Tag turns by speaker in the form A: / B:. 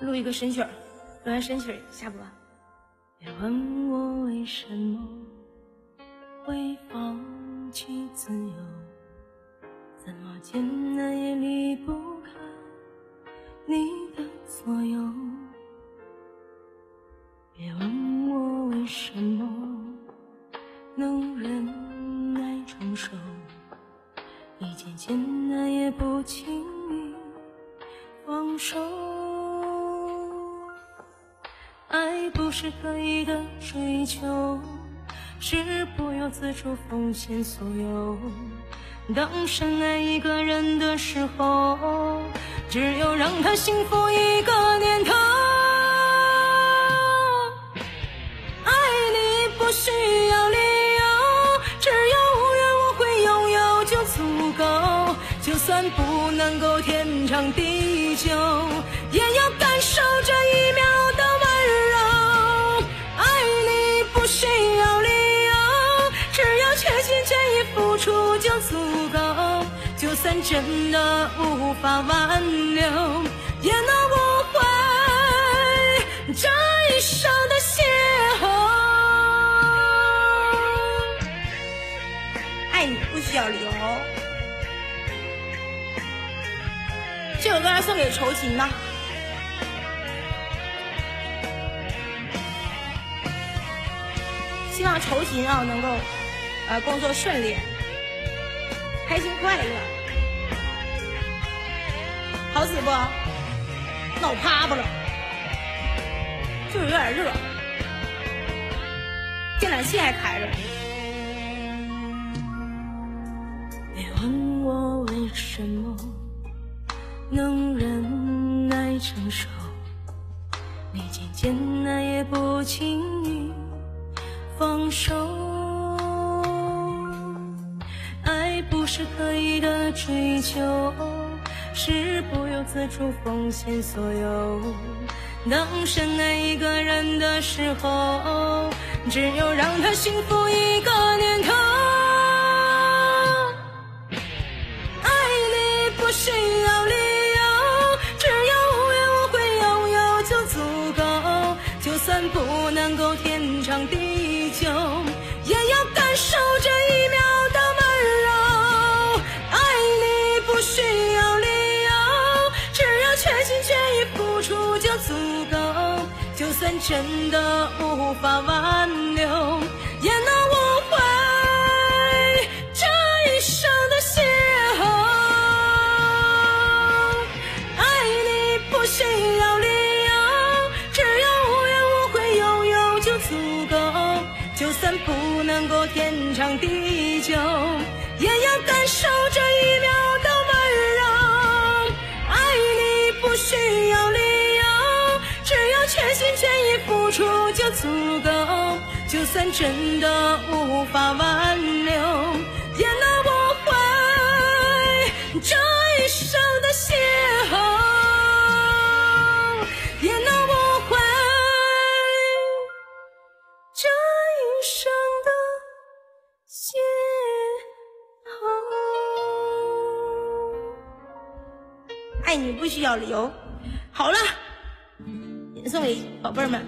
A: 录一个神曲儿，录完神曲儿下播。别问我为什么会放弃自由，怎么艰难也离不开你的左右。别问我为什么能忍耐承受，一切艰难也不轻易放手。爱不是刻意的追求，是不由自主奉献所有。当深爱一个人的时候，只有让他幸福一个念头。爱你不需要理由，只要无怨无悔拥有就足够。就算不能够天长地久，也要感受这一秒的就算真的无法挽留，也能无悔这一生的邂逅。爱你不需要理由。这首歌送给仇琴呐，希望仇琴啊能够呃工作顺利，开心快乐，好使不？脑趴不了，就是有点热，电暖气还开着。别问我为什么。能忍耐承受，历尽艰难也不轻易放手。爱不是刻意的追求，是不由自主奉献所有。当深爱一个人的时候，只有让他幸福一个念头。付出就足够。就算真的无法挽留，也能无悔这一生的邂逅。爱你不需要理由，只要无怨无悔拥有就足够。就算不能够天长地久，也要感受这一秒的足够。就算真的无法挽留，也能无悔这一生的邂逅，也能无悔这一生的邂逅。爱你不需要理由。好了，也送给宝贝儿们。